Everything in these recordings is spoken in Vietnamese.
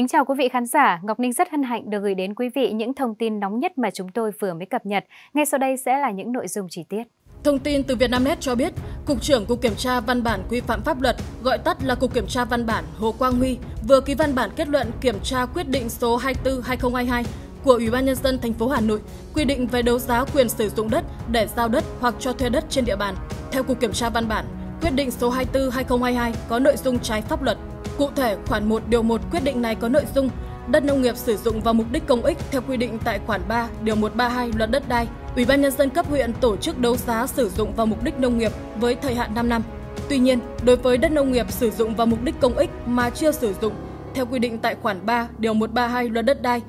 Kính chào quý vị khán giả, Ngọc Ninh rất hân hạnh được gửi đến quý vị những thông tin nóng nhất mà chúng tôi vừa mới cập nhật. Ngay sau đây sẽ là những nội dung chi tiết. Thông tin từ Vietnamnet cho biết, Cục trưởng Cục Kiểm tra Văn bản Quy phạm Pháp luật, gọi tắt là Cục Kiểm tra Văn bản Hồ Quang Huy, vừa ký văn bản kết luận kiểm tra quyết định số 24-2022 của Ủy ban nhân dân thành phố Hà Nội quy định về đấu giá quyền sử dụng đất để giao đất hoặc cho thuê đất trên địa bàn. Theo Cục Kiểm tra Văn bản, quyết định số 24/2022 có nội dung trái pháp luật. Cụ thể, khoản 1 điều 1 quyết định này có nội dung đất nông nghiệp sử dụng vào mục đích công ích theo quy định tại khoản 3 điều 132 Luật đất đai. Ủy ban nhân dân cấp huyện tổ chức đấu giá sử dụng vào mục đích nông nghiệp với thời hạn 5 năm. Tuy nhiên, đối với đất nông nghiệp sử dụng vào mục đích công ích mà chưa sử dụng theo quy định tại khoản 3 điều 132 Luật đất đai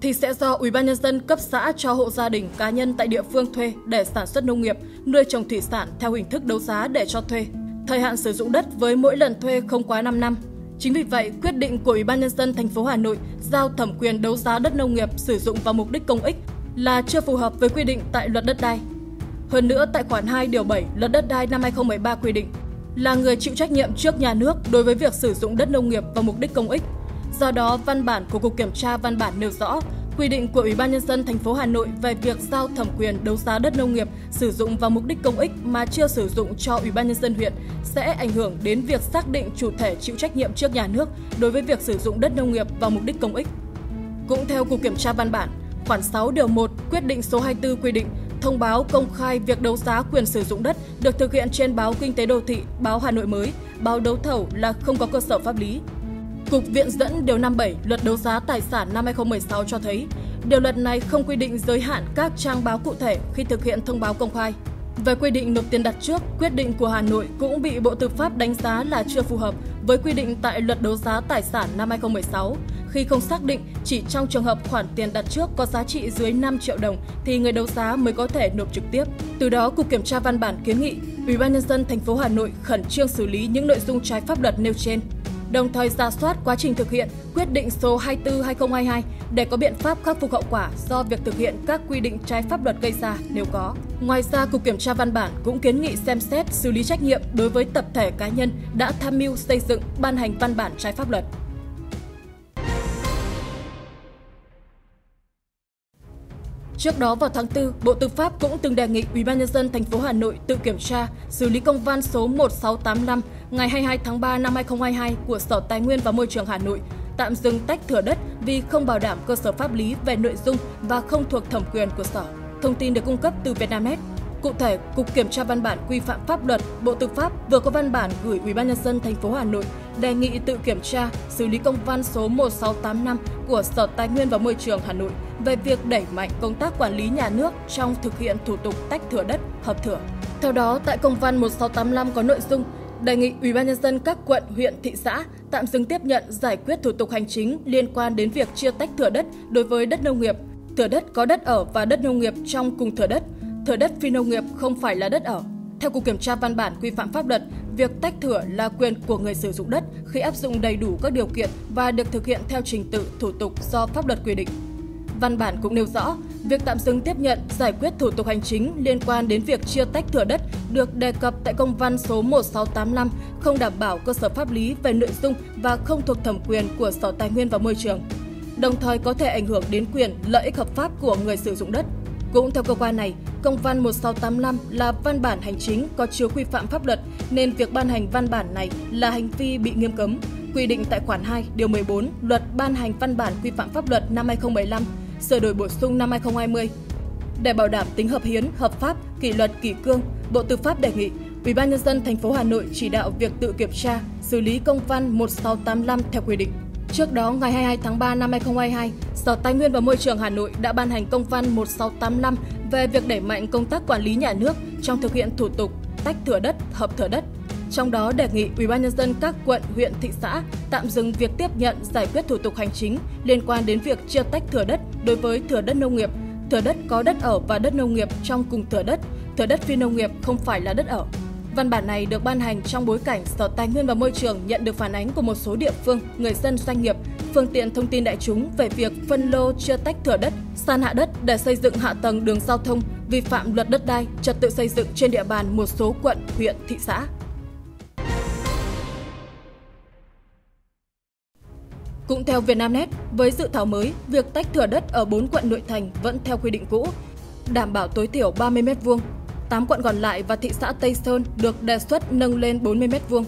thì sẽ do Ủy ban nhân dân cấp xã cho hộ gia đình cá nhân tại địa phương thuê để sản xuất nông nghiệp, nuôi trồng thủy sản theo hình thức đấu giá để cho thuê. Thời hạn sử dụng đất với mỗi lần thuê không quá 5 năm. Chính vì vậy, quyết định của Ủy ban nhân dân thành phố Hà Nội giao thẩm quyền đấu giá đất nông nghiệp sử dụng vào mục đích công ích là chưa phù hợp với quy định tại Luật đất đai. Hơn nữa, tại khoản 2 điều 7 Luật đất đai năm 2013 quy định là người chịu trách nhiệm trước nhà nước đối với việc sử dụng đất nông nghiệp vào mục đích công ích. Do đó, văn bản của Cục Kiểm tra văn bản nêu rõ quy định của Ủy ban nhân dân thành phố Hà Nội về việc giao thẩm quyền đấu giá đất nông nghiệp sử dụng vào mục đích công ích mà chưa sử dụng cho Ủy ban nhân dân huyện sẽ ảnh hưởng đến việc xác định chủ thể chịu trách nhiệm trước nhà nước đối với việc sử dụng đất nông nghiệp vào mục đích công ích. Cũng theo Cục Kiểm tra văn bản, khoản 6 điều 1 quyết định số 24 quy định thông báo công khai việc đấu giá quyền sử dụng đất được thực hiện trên báo Kinh tế Đô thị, báo Hà Nội mới, báo đấu thầu là không có cơ sở pháp lý. Cục Viện dẫn Điều 57 Luật Đấu giá Tài sản năm 2016 cho thấy, điều luật này không quy định giới hạn các trang báo cụ thể khi thực hiện thông báo công khai. Về quy định nộp tiền đặt trước, quyết định của Hà Nội cũng bị Bộ Tư pháp đánh giá là chưa phù hợp với quy định tại Luật Đấu giá Tài sản năm 2016 khi không xác định chỉ trong trường hợp khoản tiền đặt trước có giá trị dưới 5 triệu đồng thì người đấu giá mới có thể nộp trực tiếp. Từ đó, Cục Kiểm tra văn bản kiến nghị Ủy ban nhân dân thành phố Hà Nội khẩn trương xử lý những nội dung trái pháp luật nêu trên đồng thời ra soát quá trình thực hiện quyết định số 24/2022 để có biện pháp khắc phục hậu quả do việc thực hiện các quy định trái pháp luật gây ra nếu có. Ngoài ra, Cục Kiểm tra Văn bản cũng kiến nghị xem xét xử lý trách nhiệm đối với tập thể cá nhân đã tham mưu xây dựng, ban hành văn bản trái pháp luật. Trước đó vào tháng 4, Bộ Tư pháp cũng từng đề nghị Ủy ban nhân dân thành phố Hà Nội tự kiểm tra, xử lý công văn số 1685 ngày 22 tháng 3 năm 2022 của Sở Tài nguyên và Môi trường Hà Nội tạm dừng tách thửa đất vì không bảo đảm cơ sở pháp lý về nội dung và không thuộc thẩm quyền của Sở. Thông tin được cung cấp từ Vietnamnet. Cụ thể, Cục Kiểm tra văn bản quy phạm pháp luật, Bộ Tư pháp vừa có văn bản gửi Ủy ban nhân dân thành phố Hà Nội đề nghị tự kiểm tra, xử lý công văn số 1685 của Sở Tài nguyên và Môi trường Hà Nội về việc đẩy mạnh công tác quản lý nhà nước trong thực hiện thủ tục tách thửa đất, hợp thửa. Theo đó, tại công văn 1685 có nội dung đề nghị Ủy ban nhân dân các quận, huyện, thị xã tạm dừng tiếp nhận giải quyết thủ tục hành chính liên quan đến việc chia tách thửa đất đối với đất nông nghiệp, thửa đất có đất ở và đất nông nghiệp trong cùng thửa đất, thửa đất phi nông nghiệp không phải là đất ở. Theo Cục Kiểm tra Văn bản quy phạm pháp luật, việc tách thửa là quyền của người sử dụng đất khi áp dụng đầy đủ các điều kiện và được thực hiện theo trình tự, thủ tục do pháp luật quy định. Văn bản cũng nêu rõ, việc tạm dừng tiếp nhận, giải quyết thủ tục hành chính liên quan đến việc chia tách thửa đất được đề cập tại công văn số 1685 không đảm bảo cơ sở pháp lý về nội dung và không thuộc thẩm quyền của Sở Tài nguyên và Môi trường, đồng thời có thể ảnh hưởng đến quyền lợi ích hợp pháp của người sử dụng đất. Cũng theo cơ quan này, công văn 1685 là văn bản hành chính có chứa quy phạm pháp luật nên việc ban hành văn bản này là hành vi bị nghiêm cấm, quy định tại khoản 2, điều 14 Luật ban hành văn bản quy phạm pháp luật năm 2015 sửa đổi bổ sung năm 2020. Để bảo đảm tính hợp hiến, hợp pháp, kỷ luật, kỷ cương, Bộ Tư pháp đề nghị Ủy ban nhân dân thành phố Hà Nội chỉ đạo việc tự kiểm tra, xử lý công văn 1685 theo quy định. Trước đó, ngày 22 tháng 3 năm 2022, Sở Tài nguyên và Môi trường Hà Nội đã ban hành công văn 1685 về việc đẩy mạnh công tác quản lý nhà nước trong thực hiện thủ tục tách thửa đất, hợp thửa đất trong đó đề nghị Ủy ban nhân dân các quận, huyện, thị xã tạm dừng việc tiếp nhận giải quyết thủ tục hành chính liên quan đến việc chia tách thửa đất đối với thửa đất nông nghiệp, thửa đất có đất ở và đất nông nghiệp trong cùng thửa đất, thửa đất phi nông nghiệp không phải là đất ở. Văn bản này được ban hành trong bối cảnh Sở Tài nguyên và Môi trường nhận được phản ánh của một số địa phương, người dân doanh nghiệp, phương tiện thông tin đại chúng về việc phân lô chia tách thửa đất, san hạ đất để xây dựng hạ tầng đường giao thông, vi phạm luật đất đai, trật tự xây dựng trên địa bàn một số quận, huyện, thị xã. Cũng theo Vietnamnet, với dự thảo mới, việc tách thửa đất ở 4 quận nội thành vẫn theo quy định cũ, đảm bảo tối thiểu 30 m2. 8 quận còn lại và thị xã Tây Sơn được đề xuất nâng lên 40 m2.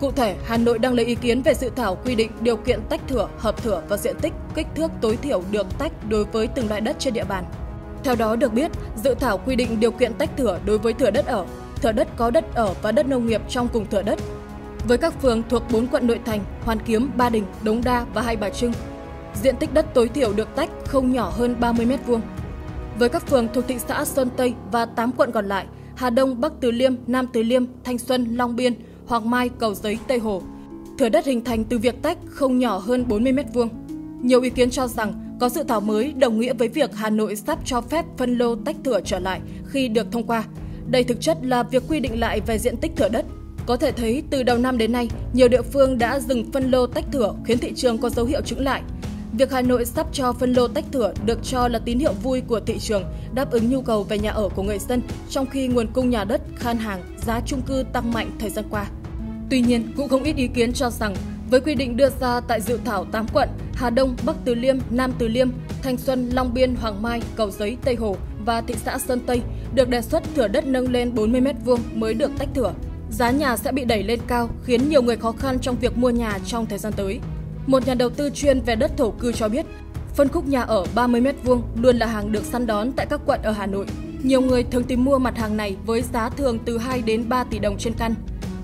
Cụ thể, Hà Nội đang lấy ý kiến về dự thảo quy định điều kiện tách thửa, hợp thửa và diện tích, kích thước tối thiểu được tách đối với từng loại đất trên địa bàn. Theo đó được biết, dự thảo quy định điều kiện tách thửa đối với thửa đất ở, thửa đất có đất ở và đất nông nghiệp trong cùng thửa đất. Với các phường thuộc 4 quận nội thành, Hoàn Kiếm, Ba Đình, Đống Đa và Hai Bà Trưng, diện tích đất tối thiểu được tách không nhỏ hơn 30 m2. Với các phường thuộc thị xã Sơn Tây và 8 quận còn lại, Hà Đông, Bắc Từ Liêm, Nam Từ Liêm, Thanh Xuân, Long Biên, Hoàng Mai, Cầu Giấy, Tây Hồ, thửa đất hình thành từ việc tách không nhỏ hơn 40 m2. Nhiều ý kiến cho rằng có dự thảo mới đồng nghĩa với việc Hà Nội sắp cho phép phân lô tách thửa trở lại khi được thông qua. Đây thực chất là việc quy định lại về diện tích thửa đất. Có thể thấy từ đầu năm đến nay, nhiều địa phương đã dừng phân lô tách thửa khiến thị trường có dấu hiệu chững lại. Việc Hà Nội sắp cho phân lô tách thửa được cho là tín hiệu vui của thị trường, đáp ứng nhu cầu về nhà ở của người dân trong khi nguồn cung nhà đất khan hàng, giá chung cư tăng mạnh thời gian qua. Tuy nhiên, cũng không ít ý kiến cho rằng với quy định đưa ra tại dự thảo 8 quận Hà Đông, Bắc Từ Liêm, Nam Từ Liêm, Thanh Xuân, Long Biên, Hoàng Mai, Cầu Giấy, Tây Hồ và thị xã Sơn Tây được đề xuất thửa đất nâng lên 40 m2 mới được tách thửa. Giá nhà sẽ bị đẩy lên cao khiến nhiều người khó khăn trong việc mua nhà trong thời gian tới. Một nhà đầu tư chuyên về đất thổ cư cho biết, phân khúc nhà ở 30 m2 luôn là hàng được săn đón tại các quận ở Hà Nội. Nhiều người thường tìm mua mặt hàng này với giá thường từ 2 đến 3 tỷ đồng trên căn.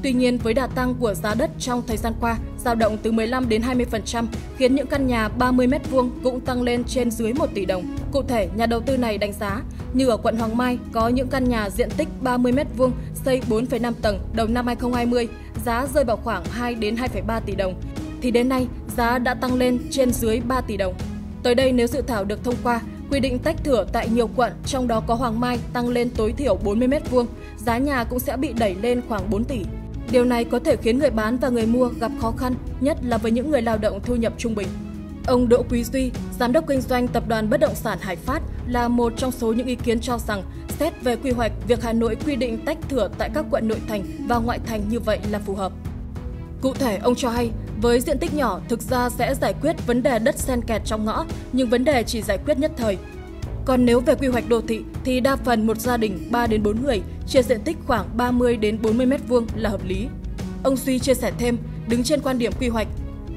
Tuy nhiên, với đà tăng của giá đất trong thời gian qua, dao động từ 15 đến 20%, khiến những căn nhà 30 m2 cũng tăng lên trên dưới 1 tỷ đồng. Cụ thể, nhà đầu tư này đánh giá, như ở quận Hoàng Mai có những căn nhà diện tích 30 m2 xây 4,5 tầng đầu năm 2020, giá rơi vào khoảng 2 đến 2,3 tỷ đồng, thì đến nay giá đã tăng lên trên dưới 3 tỷ đồng. Tới đây nếu dự thảo được thông qua, quy định tách thửa tại nhiều quận, trong đó có Hoàng Mai tăng lên tối thiểu 40 m2, giá nhà cũng sẽ bị đẩy lên khoảng 4 tỷ. Điều này có thể khiến người bán và người mua gặp khó khăn, nhất là với những người lao động thu nhập trung bình. Ông Đỗ Quý Duy, giám đốc kinh doanh tập đoàn bất động sản Hải Phát là một trong số những ý kiến cho rằng xét về quy hoạch, việc Hà Nội quy định tách thửa tại các quận nội thành và ngoại thành như vậy là phù hợp. Cụ thể, ông cho hay, với diện tích nhỏ thực ra sẽ giải quyết vấn đề đất xen kẹt trong ngõ, nhưng vấn đề chỉ giải quyết nhất thời, còn nếu về quy hoạch đô thị thì đa phần một gia đình 3 đến 4 người chia diện tích khoảng 30 đến 40 m2 là hợp lý. Ông Duy chia sẻ thêm, đứng trên quan điểm quy hoạch,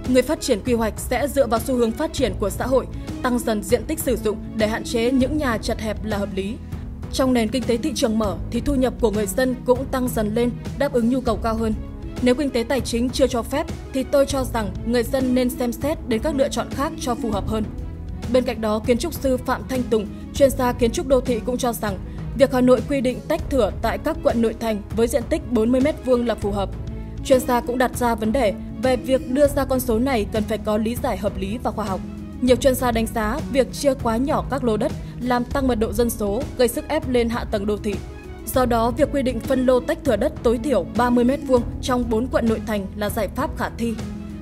người phát triển quy hoạch sẽ dựa vào xu hướng phát triển của xã hội, tăng dần diện tích sử dụng để hạn chế những nhà chật hẹp là hợp lý. Trong nền kinh tế thị trường mở thì thu nhập của người dân cũng tăng dần lên, đáp ứng nhu cầu cao hơn. Nếu kinh tế tài chính chưa cho phép thì tôi cho rằng người dân nên xem xét đến các lựa chọn khác cho phù hợp hơn. Bên cạnh đó, kiến trúc sư Phạm Thanh Tùng, chuyên gia kiến trúc đô thị cũng cho rằng việc Hà Nội quy định tách thửa tại các quận nội thành với diện tích 40 m2 là phù hợp. Chuyên gia cũng đặt ra vấn đề về việc đưa ra con số này cần phải có lý giải hợp lý và khoa học. Nhiều chuyên gia đánh giá việc chia quá nhỏ các lô đất làm tăng mật độ dân số, gây sức ép lên hạ tầng đô thị. Do đó, việc quy định phân lô tách thửa đất tối thiểu 30 m2 trong 4 quận nội thành là giải pháp khả thi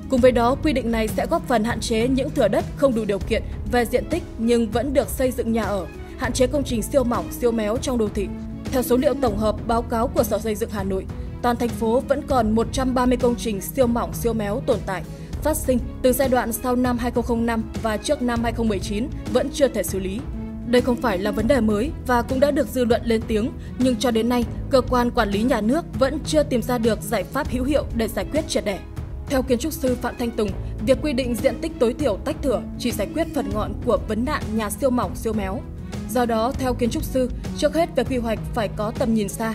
Cùng với đó, quy định này sẽ góp phần hạn chế những thửa đất không đủ điều kiện về diện tích nhưng vẫn được xây dựng nhà ở, hạn chế công trình siêu mỏng, siêu méo trong đô thị. Theo số liệu tổng hợp báo cáo của Sở Xây dựng Hà Nội, toàn thành phố vẫn còn 130 công trình siêu mỏng, siêu méo tồn tại, phát sinh từ giai đoạn sau năm 2005 và trước năm 2019 vẫn chưa thể xử lý. Đây không phải là vấn đề mới và cũng đã được dư luận lên tiếng, nhưng cho đến nay, cơ quan quản lý nhà nước vẫn chưa tìm ra được giải pháp hữu hiệu để giải quyết triệt để. Theo kiến trúc sư Phạm Thanh Tùng, việc quy định diện tích tối thiểu tách thửa chỉ giải quyết phần ngọn của vấn nạn nhà siêu mỏng siêu méo. Do đó, theo kiến trúc sư, trước hết về quy hoạch phải có tầm nhìn xa,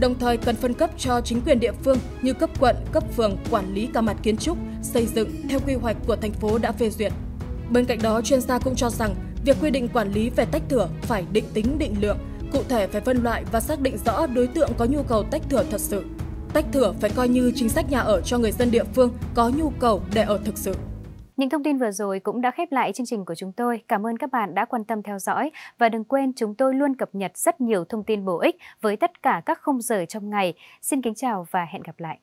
đồng thời cần phân cấp cho chính quyền địa phương như cấp quận, cấp phường quản lý cả mặt kiến trúc, xây dựng theo quy hoạch của thành phố đã phê duyệt. Bên cạnh đó, chuyên gia cũng cho rằng việc quy định quản lý về tách thửa phải định tính định lượng, cụ thể phải phân loại và xác định rõ đối tượng có nhu cầu tách thửa thật sự. Tách thửa phải coi như chính sách nhà ở cho người dân địa phương có nhu cầu để ở thực sự. Những thông tin vừa rồi cũng đã khép lại chương trình của chúng tôi. Cảm ơn các bạn đã quan tâm theo dõi và đừng quên chúng tôi luôn cập nhật rất nhiều thông tin bổ ích với tất cả các khung giờ trong ngày. Xin kính chào và hẹn gặp lại.